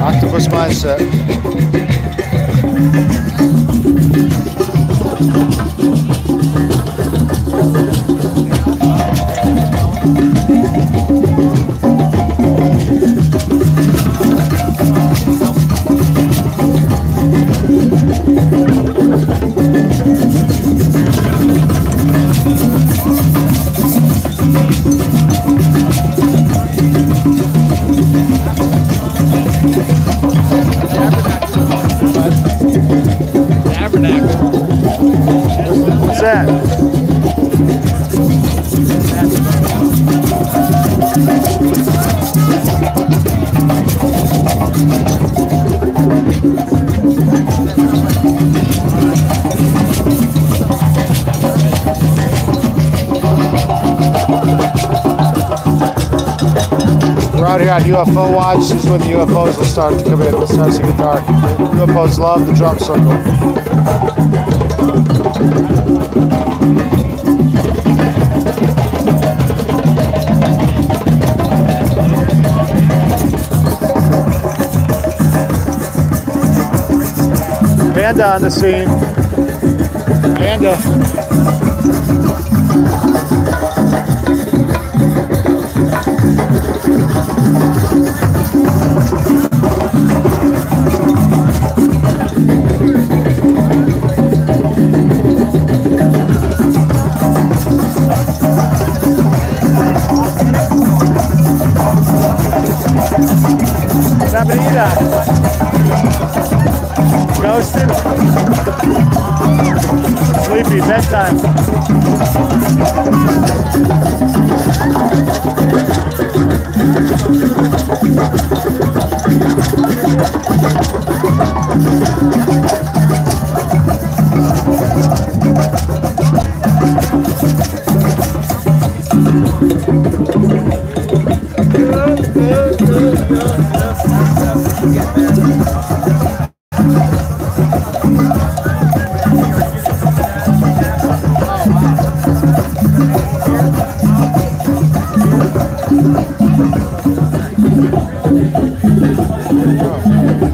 Octopus mindset. We're out here on UFO watch. This is when the UFOs will start to come in. It starts to get dark. UFOs love the drum circle. Panda on the scene. Panda. Bienvenida. Ghosted. Sleepy, bedtime. We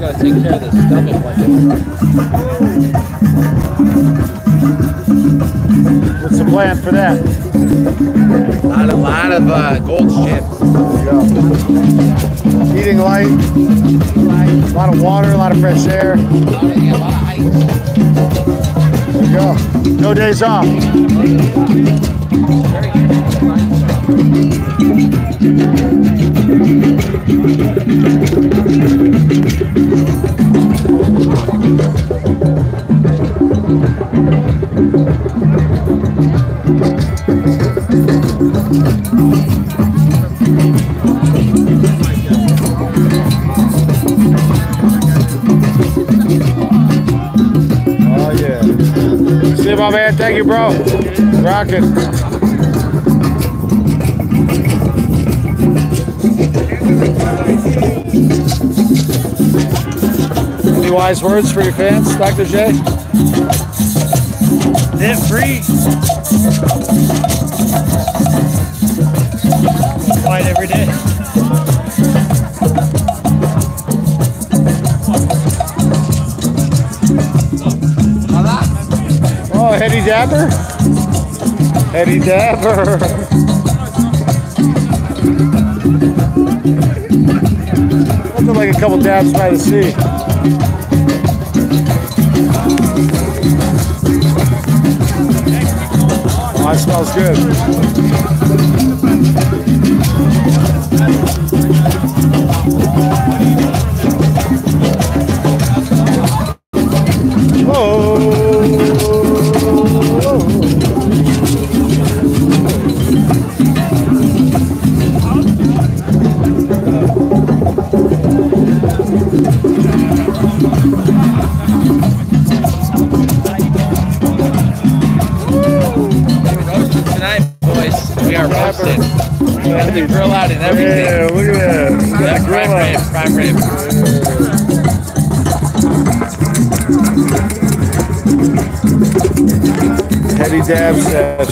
gotta take care of the stomach like What's the plan for that? a lot, a lot of uh, gold chips. There you go. Eating light, a lot of water, a lot of fresh air. A lot of, yeah, a lot of ice. There you go. No days off. Oh thank you, bro. Rockin'. Any wise words for your fans, Dr. J? Live free. Fight every day. Oh, Dapper? Dabber? Dapper. Nothing like a couple dabs by the sea. Oh, that smells good. We the grill out and everything. Yeah, look at that. That prime grill rib, out. prime rib. Hetty Dab says.